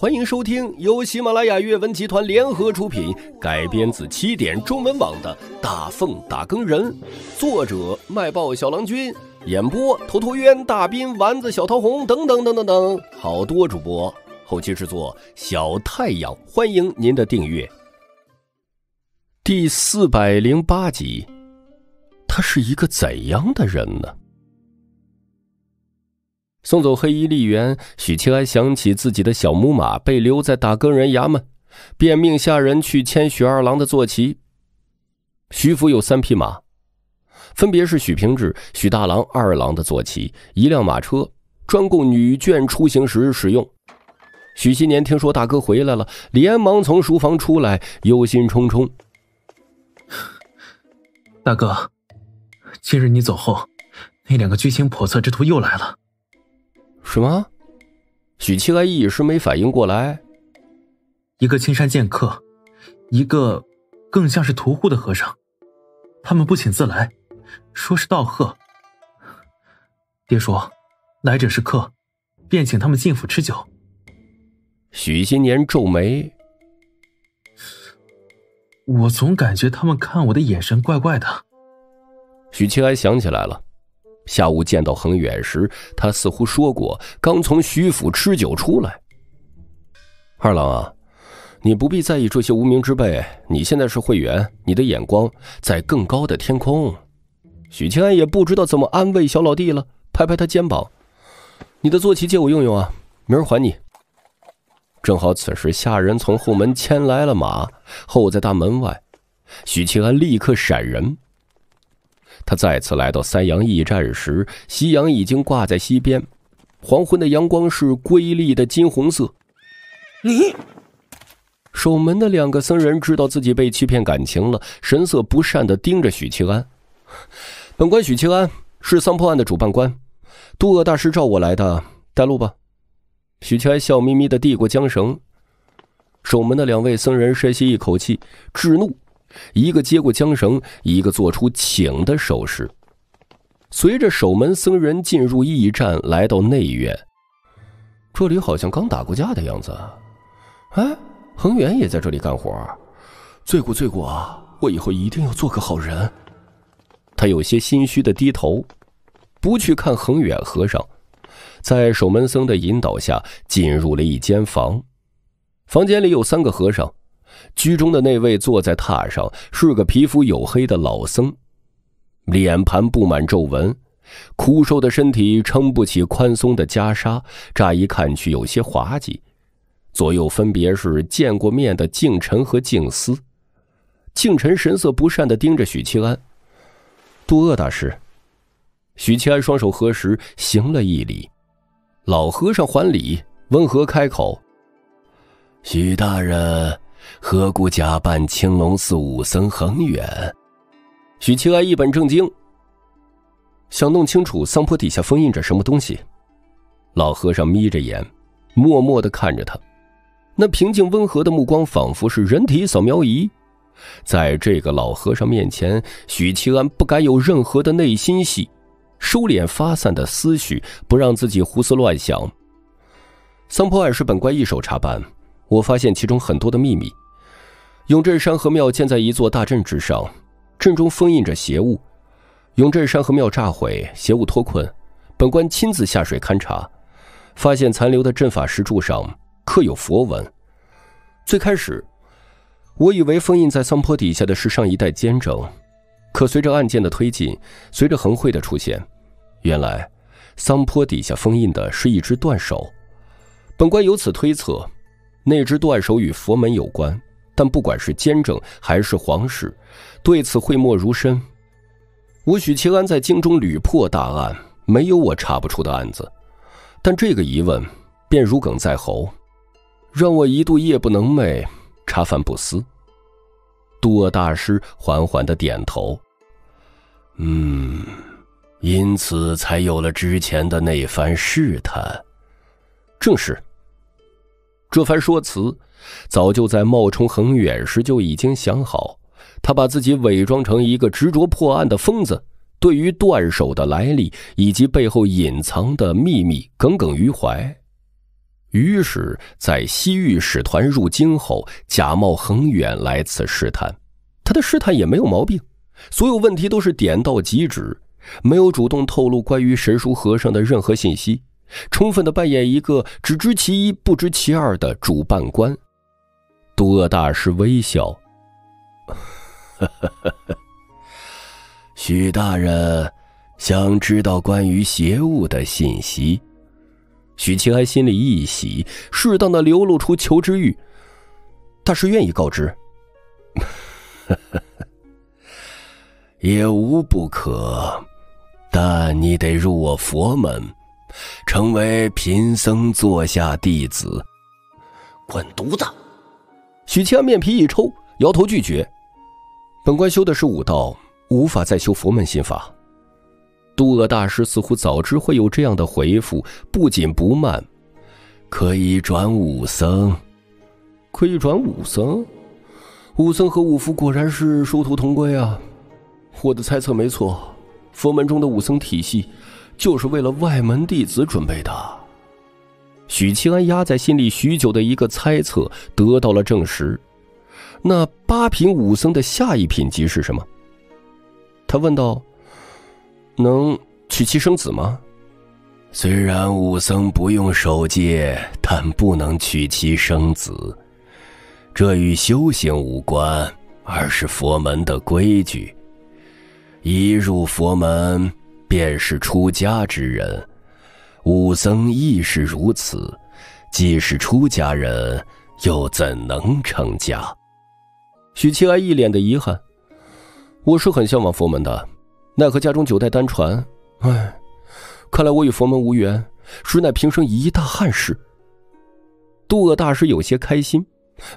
欢迎收听由喜马拉雅阅文集团联合出品，改编自起点中文网的《大凤打更人》，作者卖报小郎君，演播头陀渊、大斌、丸子、小桃红等等等等等，好多主播，后期制作小太阳。欢迎您的订阅。第四百零八集，他是一个怎样的人呢？送走黑衣吏员，许七安想起自己的小母马被留在打更人衙门，便命下人去牵许二郎的坐骑。徐府有三匹马，分别是许平志、许大郎、二郎的坐骑，一辆马车专供女眷出行时使用。许新年听说大哥回来了，连忙从书房出来，忧心忡忡：“大哥，今日你走后，那两个居心叵测之徒又来了。”什么？许七安一时没反应过来。一个青山剑客，一个更像是屠户的和尚。他们不请自来，说是道贺。爹说，来者是客，便请他们进府吃酒。许新年皱眉，我总感觉他们看我的眼神怪怪的。许七安想起来了。下午见到恒远时，他似乎说过刚从徐府吃酒出来。二郎啊，你不必在意这些无名之辈。你现在是会员，你的眼光在更高的天空。许清安也不知道怎么安慰小老弟了，拍拍他肩膀：“你的坐骑借我用用啊，明儿还你。”正好此时下人从后门牵来了马，候在大门外。许清安立刻闪人。他再次来到三阳驿站时，夕阳已经挂在西边，黄昏的阳光是瑰丽的金红色。你守门的两个僧人知道自己被欺骗感情了，神色不善的盯着许七安。本官许七安是桑破案的主办官，渡恶大师召我来的，带路吧。许七安笑眯眯的递过缰绳，守门的两位僧人深吸一口气，制怒。一个接过缰绳，一个做出请的手势。随着守门僧人进入驿站，来到内院，这里好像刚打过架的样子。哎，恒远也在这里干活。罪过罪过啊！我以后一定要做个好人。他有些心虚的低头，不去看恒远和尚，在守门僧的引导下进入了一间房。房间里有三个和尚。居中的那位坐在榻上，是个皮肤黝黑的老僧，脸盘布满皱纹，枯瘦的身体撑不起宽松的袈裟，乍一看去有些滑稽。左右分别是见过面的敬臣和敬思。敬臣神色不善的盯着许七安，渡恶大师。许七安双手合十，行了一礼。老和尚还礼，温和开口：“许大人。”何故假扮青龙寺武僧恒远？许七安一本正经，想弄清楚桑坡底下封印着什么东西。老和尚眯着眼，默默的看着他，那平静温和的目光仿佛是人体扫描仪。在这个老和尚面前，许七安不敢有任何的内心戏，收敛发散的思绪，不让自己胡思乱想。桑坡案是本官一手查办。我发现其中很多的秘密。永镇山河庙建在一座大阵之上，阵中封印着邪物。永镇山河庙炸毁，邪物脱困，本官亲自下水勘察，发现残留的阵法石柱上刻有佛文。最开始，我以为封印在桑坡底下的是上一代监正，可随着案件的推进，随着恒慧的出现，原来桑坡底下封印的是一只断手。本官由此推测。那只断手与佛门有关，但不管是监正还是皇室，对此讳莫如深。我许七安在京中屡破大案，没有我查不出的案子，但这个疑问便如鲠在喉，让我一度夜不能寐，茶饭不思。渡恶大师缓缓的点头，嗯，因此才有了之前的那番试探。正是。这番说辞，早就在冒充恒远时就已经想好。他把自己伪装成一个执着破案的疯子，对于断手的来历以及背后隐藏的秘密耿耿于怀。于是，在西域使团入京后，假冒恒远来此试探。他的试探也没有毛病，所有问题都是点到即止，没有主动透露关于神书和尚的任何信息，充分的扮演一个只知其一不知其二的主办官。渡恶大师微笑：“许大人想知道关于邪物的信息。”许七安心里一喜，适当的流露出求知欲。大师愿意告知，也无不可，但你得入我佛门，成为贫僧座下弟子。滚犊子！许七安面皮一抽，摇头拒绝。本官修的是武道，无法再修佛门心法。渡厄大师似乎早知会有这样的回复，不紧不慢：“可以转武僧，可以转武僧。武僧和武夫果然是殊途同归啊！我的猜测没错，佛门中的武僧体系就是为了外门弟子准备的。”许七安压在心里许久的一个猜测得到了证实。那八品武僧的下一品级是什么？他问道。能娶妻生子吗？虽然武僧不用守戒，但不能娶妻生子，这与修行无关，而是佛门的规矩。一入佛门便是出家之人，武僧亦是如此。既是出家人，又怎能成家？许七安一脸的遗憾。我是很向往佛门的。奈何家中九代单传，唉，看来我与佛门无缘，实乃平生一大憾事。渡恶大师有些开心，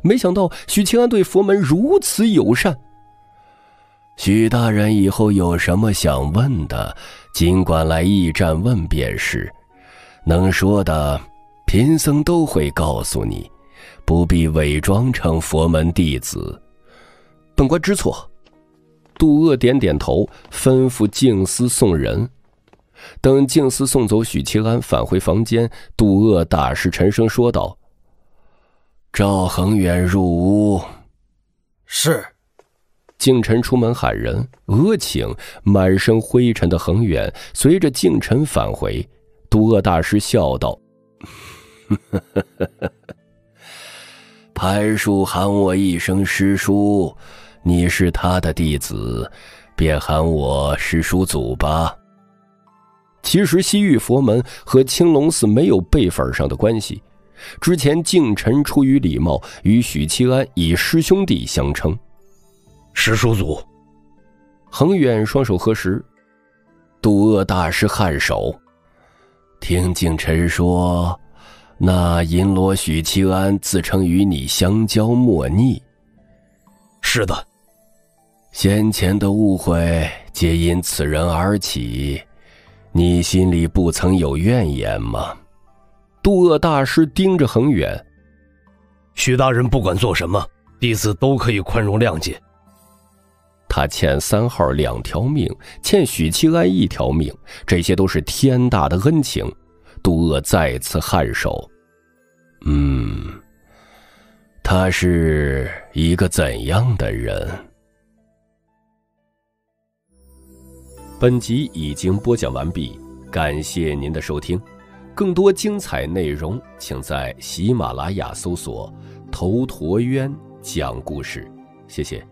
没想到许清安对佛门如此友善。许大人以后有什么想问的，尽管来驿站问便是，能说的，贫僧都会告诉你，不必伪装成佛门弟子。本官知错。杜鄂点点头，吩咐静思送人。等静思送走许七安，返回房间，杜鄂大师沉声说道：“赵恒远入屋。”是。敬晨出门喊人，额请满身灰尘的恒远随着敬晨返回。杜鄂大师笑道：“ 潘叔喊我一声师叔。”你是他的弟子，便喊我师叔祖吧。其实西域佛门和青龙寺没有辈分上的关系。之前敬臣出于礼貌，与许七安以师兄弟相称。师叔祖，恒远双手合十。渡厄大师颔首，听敬臣说，那银罗许七安自称与你相交莫逆。是的。先前的误会皆因此人而起，你心里不曾有怨言吗？渡厄大师盯着恒远，许大人不管做什么，弟子都可以宽容谅解。他欠三号两条命，欠许七安一条命，这些都是天大的恩情。渡恶再次颔首，嗯，他是一个怎样的人？本集已经播讲完毕，感谢您的收听。更多精彩内容，请在喜马拉雅搜索“头陀渊讲故事”。谢谢。